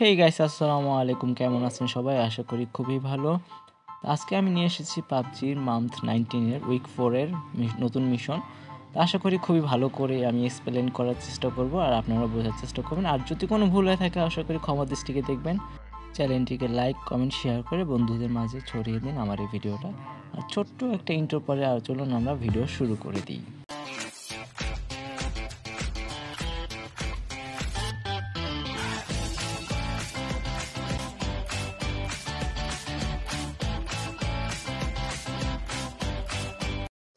Hey guys আসসালামু আলাইকুম। কেমন আছেন সবাই? আশা করি খুবই ভালো। আজকে আমি নিয়ে এসেছি পাবজির মান্থ নাইনটিনের উইক ফোরের নতুন মিশন আশা করি খুবই ভালো করে আমি এক্সপ্লেন করার চেষ্টা করব আর আপনারা বোঝার চেষ্টা করবেন। আর যদি কোনো ভুল হয়ে থাকে, আশা করি ক্ষমা দৃষ্টিকে দেখবেন। চ্যানেলটিকে লাইক কমেন্ট শেয়ার করে বন্ধুদের মাঝে ছড়িয়ে দিন আমার এই ভিডিওটা। আর ছোট্ট একটা ইন্টার পরে আর চলুন আমরা ভিডিও শুরু করে দিই।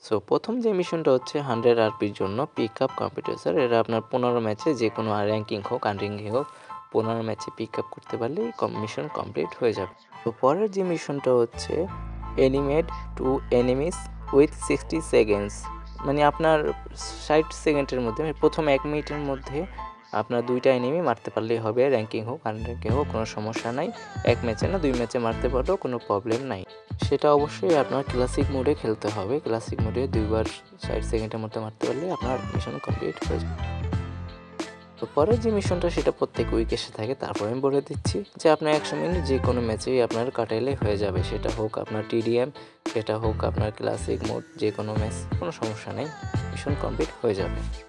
সো প্রথম যে মিশনটা হচ্ছে হান্ড্রেড আরপির জন্য পিক আপ কম্পিউটার এরা আপনার পনেরো ম্যাচে যে কোনো র্যাঙ্কিং হোক আনরিঙ্কিং হোক, পনেরো ম্যাচে পিক আপ করতে পারলেই মিশন কমপ্লিট হয়ে যাবে। তো পরের যে মিশনটা হচ্ছে eliminate two enemies with sixty seconds মানে আপনার ষাট সেকেন্ডের মধ্যে মানে প্রথম এক মিনিটের মধ্যে আপনার দুইটা এনিমি মারতে পারলেই হবে র্যাঙ্কিং হোক আনর্যাঙ্কিং হোক, কোনো সমস্যা নাই। এক ম্যাচে না, দুই ম্যাচে মারতে পারলেও কোনো প্রবলেম নাই। সেটা অবশ্যই আপনার ক্লাসিক মোডে খেলতে হবে। ক্লাসিক মোডে দুইবার ষাট সেকেন্ডের মধ্যে মারতে পারলে আপনার মিশন কমপ্লিট হয়ে যাবে। তো পরের যে মিশনটা সেটা প্রত্যেক উইক এসে থাকে। তারপর আমি বলে দিচ্ছি যে আপনার একশো মিনিট যে কোনো ম্যাচেই আপনার কাটাইলে হয়ে যাবে। সেটা হোক আপনার টিডিএম সেটা হোক আপনার ক্লাসিক মোড যে কোনো ম্যাচ কোনো সমস্যা নেই। মিশন কমপ্লিট হয়ে যাবে।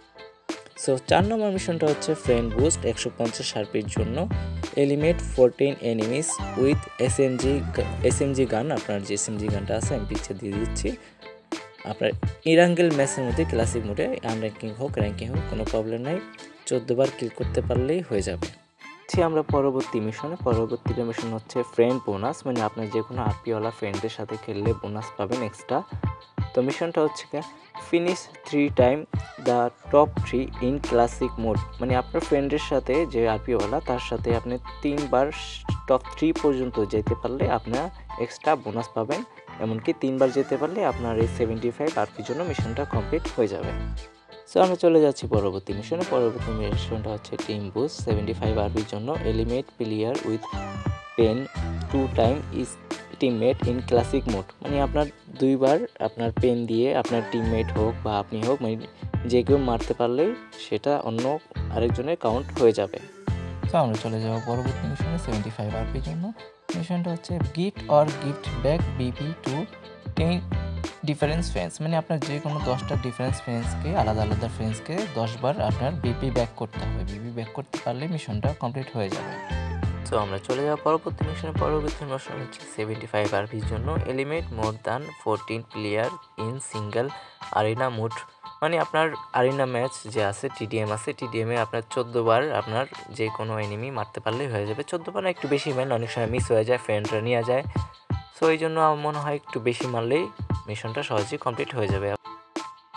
সো চার নম্বর মিশনটা হচ্ছে ফ্রেন্ড বুস্ট একশো পঞ্চাশ সার্পির জন্য। Eliminate fourteen enemies with S M G S M G gun আপনার যে এস এম জি গানটা আছে, আমি পিকচার দিয়ে দিচ্ছি। আপনার ইরাঙ্গেল ম্যাচের মধ্যে ক্লাসিক মোডে আনর্যাঙ্কিং হোক র্যাঙ্কিং হোক, কোনো প্রবলেম নাই। চোদ্দোবার কিল করতে পারলেই হয়ে যাবে। আমরা পরবর্তী মিশনে পরবর্তী মিশন হচ্ছে ফ্রেন্ড বোনাস মানে আপনার যে কোনো আরপিওয়ালা ফ্রেন্ডদের সাথে খেললে বোনাস পাবেন এক্সট্রা তো মিশনটা হচ্ছে কি finish three time the top three in classic mode মানে আপনার ফ্রেন্ডের সাথে যে আরপিওয়ালা তার সাথে আপনি তিনবার টপ থ্রি পর্যন্ত যেতে পারলে আপনার এক্সট্রা বোনাস পাবেন। এমনকি তিনবার যেতে পারলে আপনার এই সেভেন্টি ফাইভ আরপির জন্য মিশনটা কমপ্লিট হয়ে যাবে। সো আমরা চলে যাচ্ছি পরবর্তী মিশনে পরবর্তী মিশনটা হচ্ছে টিম বুস সেভেন্টি ফাইভ আরপির জন্য eliminate player with pan two time is teammate in classic mode মানে আপনার দুইবার আপনার পেন দিয়ে আপনার টিমমেট হোক বা আপনি হোক মানে যে কেউ মারতে পারলেই সেটা অন্য আরেকজনের কাউন্ট হয়ে যাবে। তো আমরা চলে যাব পরবর্তী মিশনে সেভেন্টি ফাইভ আর আরপির জন্য। মিশনটা হচ্ছে gift or gift back BP to ten difference friends মানে আপনার যে কোনো দশটা ডিফারেন্স ফ্রেন্ডসকে আলাদা আলাদা ফ্রেন্ডসকে দশবার আপনার বিপি ব্যাক করতে হবে। বিপি ব্যাক করতে পারলে মিশনটা কমপ্লিট হয়ে যাবে। তো আমরা চলে যাওয়া পরবর্তী মিশনে পরবর্তী মিশন হচ্ছে সেভেন্টি ফাইভ আরপির জন্য eliminate more than fourteen player in single arena mode মানে আপনার আরিনা ম্যাচ যে আছে টিডিএম আছে টিডিএমে আপনার চোদ্দোবার আপনার যে কোনো এনিমি মারতে পারলেই হয়ে যাবে। চোদ্দোবার একটু বেশি ম্যান অনেক সময় মিস হয়ে যায় ফ্রেন্ডরা নিয়ে যায়। সো এই জন্য আমার মনে হয় একটু বেশি মারলেই মিশনটা সহজেই কমপ্লিট হয়ে যাবে।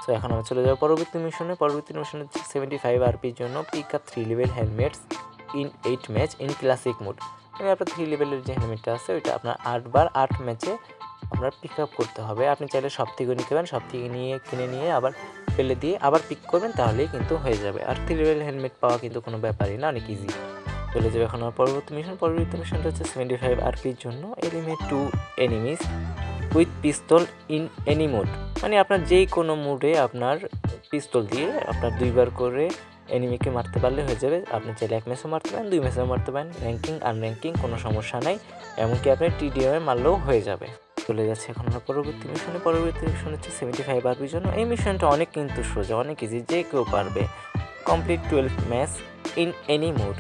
সো এখন আমরা চলে যাব পরবর্তী মিশনে পরবর্তী মিশন সেভেন্টি ফাইভ আরপির জন্য pick up three level helmets in eight match in classic mode মানে আপনার থ্রি লেভেলের যে হেলমেটটা আছে, ওইটা আপনার আটবার আট ম্যাচে আপনার পিক আপ করতে হবে। আপনি চাইলে সব থেকে নিতে পারেন সব থেকে নিয়ে, কিনে নিয়ে আবার ফেলে দিয়ে আবার পিক করবেন, তাহলেই কিন্তু হয়ে যাবে। আর থ্রি লেভেল হেলমেট পাওয়া কিন্তু কোনো ব্যাপারই না, অনেক ইজি চলে যাবে এখন আমার পরবর্তী মিশন পরবর্তী মিশনটা হচ্ছে সেভেন্টি ফাইভ আরপির জন্য eliminate two enemies with pistol in any mode মানে আপনার যেই কোনো মুডে আপনার পিস্তল দিয়ে আপনার দুইবার করে এনিমিকে মারতে পারলে হয়ে যাবে। আপনি চাইলে এক ম্যাচও মারতে পারেন, দুই ম্যাচও মারতে পারেন। র্যাঙ্কিং আনর্যাঙ্কিং কোনো সমস্যা নাই। এমনকি আপনি টিডিএমে মারলেও হয়ে যাবে। চলে যাচ্ছে এখন আমরা পরবর্তী মিশনে পরবর্তী মিশন হচ্ছে সেভেন্টি ফাইভ আরপির জন্য। এই মিশনটা অনেক কিন্তু সোজা, অনেক ইজি যে কেউ পারবে। Complete twelve match in any mode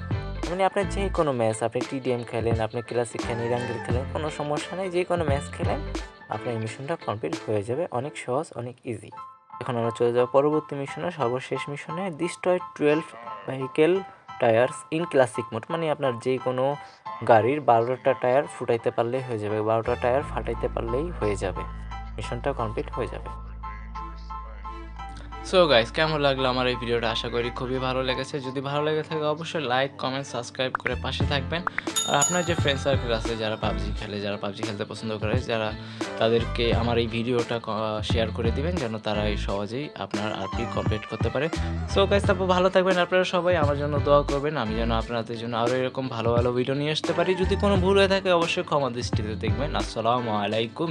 মানে আপনার যে কোনো ম্যাচ আপনি টিডিএম খেলেন, আপনি ক্লাসিক খেলেন ইরাঙ্গেল খেলেন, কোনো সমস্যা নেই। যে কোনো ম্যাচ খেলেন, আপনার এই মিশনটা কমপ্লিট হয়ে যাবে। অনেক সহজ, অনেক ইজি এখন আমরা চলে যাব পরবর্তী মিশনে, সর্বশেষ মিশনে destroy twelve vehicle tyres in classic mode মানে আপনার যে কোনো গাড়ির বারোটা টায়ার ফুটাইতে পারলেই হয়ে যাবে, বারোটা টায়ার ফাটাইতে পারলেই হয়ে যাবে। মিশনটা কমপ্লিট হয়ে যাবে। সো গাইস, কেমন লাগল আমার এই ভিডিওটা? আশা করি খুবই ভালো লেগেছে। যদি ভালো লেগে থাকে, অবশ্যই লাইক কমেন্ট সাবস্ক্রাইব করে পাশে থাকবেন। আর আপনার যে ফ্রেন্ড সার্কেল আছে, যারা পাবজি খেলে, যারা পাবজি খেলতে পছন্দ করে, যারা তাদেরকে আমার এই ভিডিওটা শেয়ার করে দিবেন, যেন তারা এই সহজেই আপনার আরপি কমপ্লিট করতে পারে। সো গাইস তারপর ভালো থাকবেন আপনারা সবাই। আমার জন্য দোয়া করবেন। আমি যেন আপনাদের জন্য আরও এরকম ভালো ভালো ভিডিও নিয়ে আসতে পারি। যদি কোনো ভুল হয়ে থাকে, অবশ্যই ক্ষমা দৃষ্টিতে দেখবেন। আসসালামু আলাইকুম।